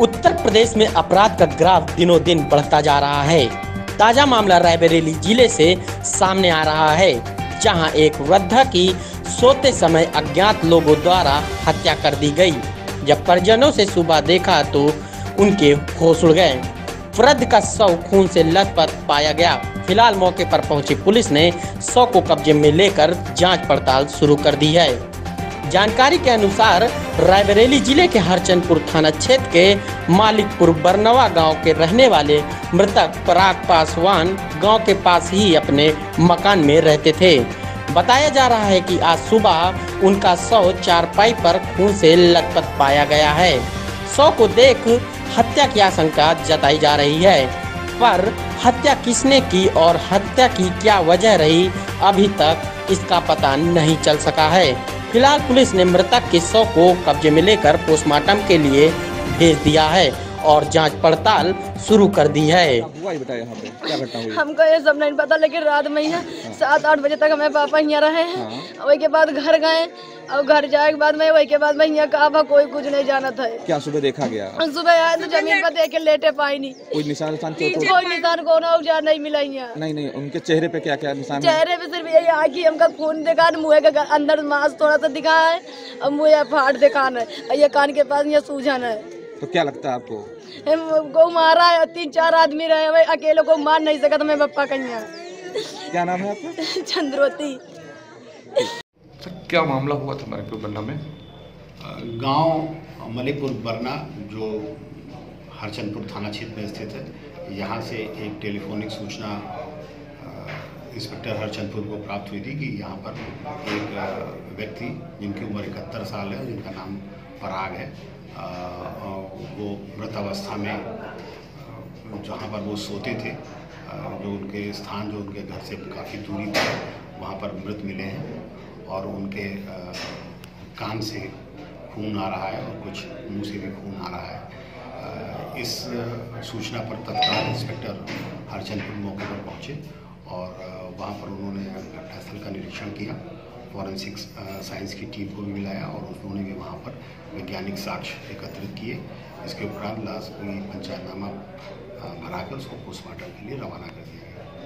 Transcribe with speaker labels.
Speaker 1: उत्तर प्रदेश में अपराध का ग्राफ दिनों दिन बढ़ता जा रहा है। ताज़ा मामला रायबरेली ज़िले से सामने आ रहा है, जहाँ एक वृद्धा की सोते समय अज्ञात लोगों द्वारा हत्या कर दी गई। जब परिजनों से सुबह देखा तो उनके होश उड़ गए। वृद्ध का शव खून से लथपथ पाया गया। फ़िलहाल मौके पर पहुँची पुलिस ने शव को कब्जे में लेकर जाँच पड़ताल शुरू कर दी है। जानकारी के अनुसार, रायबरेली ज़िले के हरचंदपुर थाना क्षेत्र के मालिकपुर बरनवा गाँव के रहने वाले मृतक पराग पासवान गाँव के पास ही अपने मकान में रहते थे। बताया जा रहा है कि आज सुबह उनका शव चारपाई पर खून से लथपथ पाया गया है। शव को देख हत्या की आशंका जताई जा रही है। पर हत्या किसने की और हत्या की क्या वजह रही, अभी तक इसका पता नहीं चल सका है। फ़िलहाल पुलिस ने मृतक के शव को कब्जे में लेकर पोस्टमार्टम के लिए भेज दिया है। और जाँच पड़ताल शुरू कर दी है।
Speaker 2: ही
Speaker 3: हमको ये सब नहीं पता लेकिन रात में यहाँ सात आठ बजे तक हमें पापा यहाँ रहे हैं। वही के बाद घर गए। और घर जाए के बाद में वही के बाद में यहाँ कहा कोई कुछ नहीं जाना था
Speaker 2: क्या सुबह देखा गया?
Speaker 3: सुबह आए तो ज़मीन पर देख के लेटे पाई नहीं।
Speaker 2: कोई निशान निशान चोट
Speaker 3: कोई निशान को ना नहीं मिला यहाँ।
Speaker 2: नहीं नहीं उनके चेहरे पे क्या क्या निशान
Speaker 3: चेहरे पे सिर्फ़ यही आँखी हमका खून दिखा मुँह के अंदर मांस थोड़ा सा दिखा है और मुँह फाट दिखाना है। और ये कान के पास यहाँ सूजन है।
Speaker 2: तो क्या लगता है आपको?
Speaker 3: को मारा है तीन चार आदमी रहे भाई अकेले को मार नहीं सका तो मैं पप्पा कहीं
Speaker 2: क्या नाम है आपका?
Speaker 4: चंद्रोती। क्या मामला हुआ था मणिपुर बरना में?
Speaker 5: गाँव मलिकपुर बरना जो हरचंदपुर थाना क्षेत्र में स्थित है यहाँ से एक टेलीफोनिक सूचना इंस्पेक्टर हरचंदपुर को प्राप्त हुई थी कि यहाँ पर एक व्यक्ति जिनकी उम्र इकहत्तर साल है, जिनका नाम पराग है वो मृत अवस्था में जहाँ पर वो सोते थे जो उनके स्थान, जो उनके घर से काफ़ी दूरी पर वहाँ पर मृत मिले हैं और उनके कान से खून आ रहा है और कुछ मुँह से भी खून आ रहा है। इस सूचना पर तत्काल इंस्पेक्टर हरचंदपुर मौके पर पहुँचे और वहाँ पर उन्होंने घटनास्थल का निरीक्षण किया फॉरेंसिक साइंस की टीम को भी मिलाया और उन्होंने भी वहाँ पर वैज्ञानिक साक्ष्य एकत्रित किए। इसके उपरांत लाश को पंचायतनामा भरा भराकर उसको पोस्टमार्टम के लिए रवाना कर दिया गया।